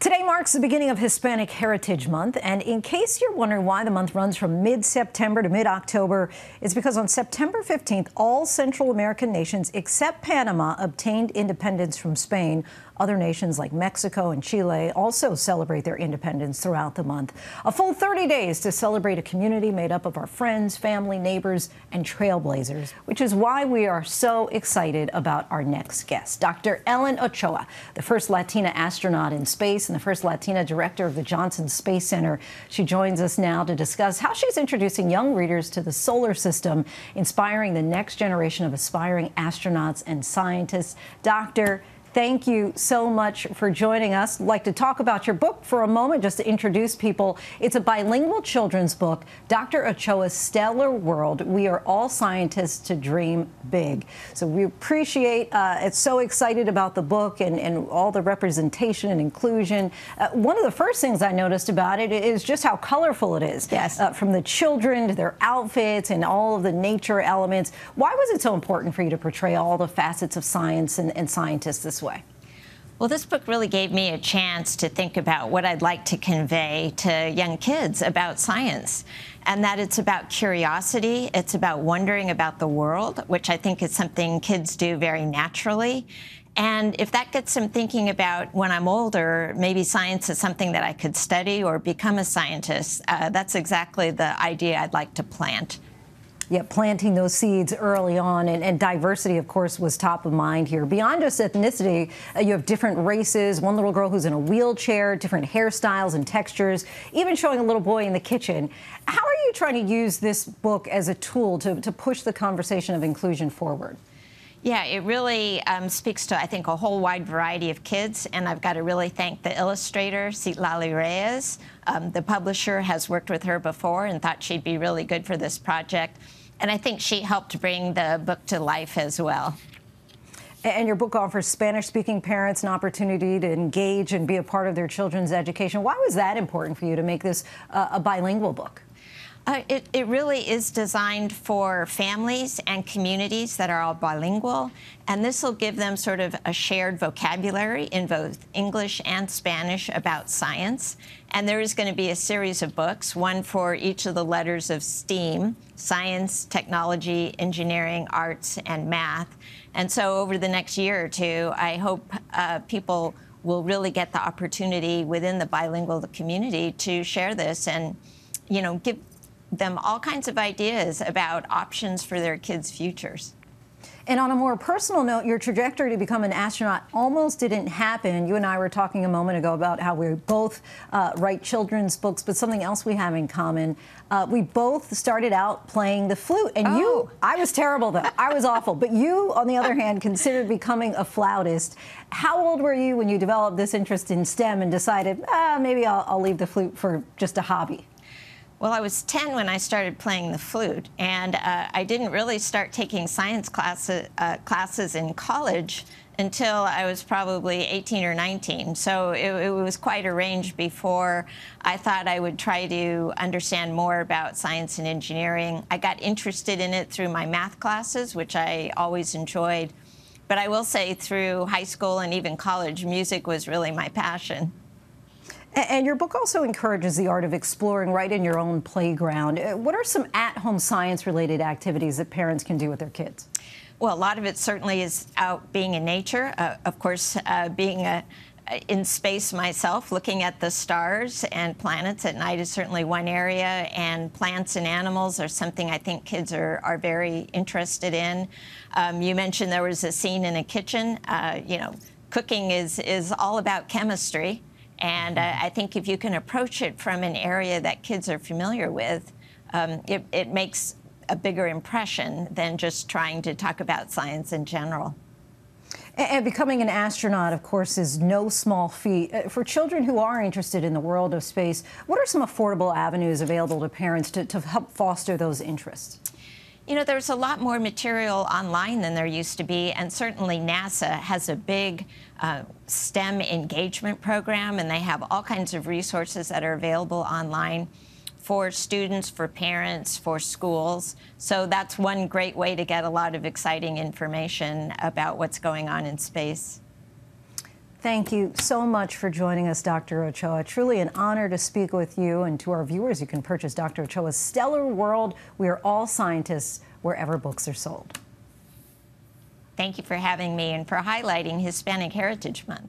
Today marks the beginning of Hispanic Heritage Month, and in case you're wondering why the month runs from mid-September to mid-October, it's because on September 15th, all Central American nations except Panama obtained independence from Spain other nations like Mexico and Chile also celebrate their independence throughout the month. A full 30 days to celebrate a community made up of our friends, family, neighbors, and trailblazers, which is why we are so excited about our next guest, Dr. Ellen Ochoa, the first Latina astronaut in space and the first Latina director of the Johnson Space Center. She joins us now to discuss how she's introducing young readers to the solar system, inspiring the next generation of aspiring astronauts and scientists. Doctor, Thank you so much for joining us. I'd like to talk about your book for a moment, just to introduce people. It's a bilingual children's book, Dr. Ochoa's Stellar World. We are all scientists to dream big. So we appreciate, uh, it's so excited about the book and, and all the representation and inclusion. Uh, one of the first things I noticed about it is just how colorful it is. Yes. Uh, from the children to their outfits and all of the nature elements. Why was it so important for you to portray all the facets of science and, and scientists this way? Well, this book really gave me a chance to think about what I'd like to convey to young kids about science, and that it's about curiosity, it's about wondering about the world, which I think is something kids do very naturally. And if that gets them thinking about when I'm older, maybe science is something that I could study or become a scientist, uh, that's exactly the idea I'd like to plant yeah, planting those seeds early on. And, and, diversity, of course, was top of mind here. Beyond just ethnicity, uh, you have different races, one little girl who's in a wheelchair, different hairstyles and textures, even showing a little boy in the kitchen. How are you trying to use this book as a tool to, to push the conversation of inclusion forward? Yeah, it really um, speaks to, I think, a whole wide variety of kids. And I've got to really thank the illustrator, Citlali Reyes. Um, the publisher has worked with her before and thought she'd be really good for this project. And I think she helped bring the book to life as well. And your book offers Spanish speaking parents an opportunity to engage and be a part of their children's education. Why was that important for you to make this uh, a bilingual book? Uh, it, it, really is designed for families and communities that are all bilingual, and this will give them sort of a shared vocabulary in both English and Spanish about science. And there is going to be a series of books, one for each of the letters of STEAM science, technology, engineering, arts, and math. And so over the next year or two, I hope uh, people will really get the opportunity within the bilingual community to share this and you know, give them all kinds of ideas about options for their kids' futures. And on a more personal note, your trajectory to become an astronaut almost didn't happen. You and I were talking a moment ago about how we both uh, write children's books, but something else we have in common. Uh, we both started out playing the flute, and oh. you, I was terrible though. I was awful. But you, on the other hand, considered becoming a flautist. How old were you when you developed this interest in STEM and decided, ah, maybe I'll, I'll leave the flute for just a hobby? Well, I was 10 when I started playing the flute, and uh, I didn't really start taking science classes, uh, classes in college until I was probably 18 or 19. So it, it, was quite a range before I thought I would try to understand more about science and engineering. I got interested in it through my math classes, which I always enjoyed. But I will say through high school and even college, music was really my passion. And your book also encourages the art of exploring right in your own playground. Uh, what are some at-home science-related activities that parents can do with their kids? Well, a lot of it certainly is out being in nature. Uh, of course, uh, being a, uh, in space myself, looking at the stars and planets at night is certainly one area, and plants and animals are something I think kids are, are very interested in. Um, you mentioned there was a scene in a kitchen. Uh, you know, cooking is, is all about chemistry. And uh, I think if you can approach it from an area that kids are familiar with, um, it, it makes a bigger impression than just trying to talk about science in general. And becoming an astronaut, of course, is no small feat. Uh, for children who are interested in the world of space, what are some affordable avenues available to parents to, to help foster those interests? You know, there's a lot more material online than there used to be, and certainly NASA has a big uh, STEM engagement program, and they have all kinds of resources that are available online for students, for parents, for schools. So that's one great way to get a lot of exciting information about what's going on in space. Thank you so much for joining us, Dr. Ochoa. Truly an honor to speak with you. And to our viewers, you can purchase Dr. Ochoa's Stellar World. We are all scientists wherever books are sold. Thank you for having me and for highlighting Hispanic Heritage Month.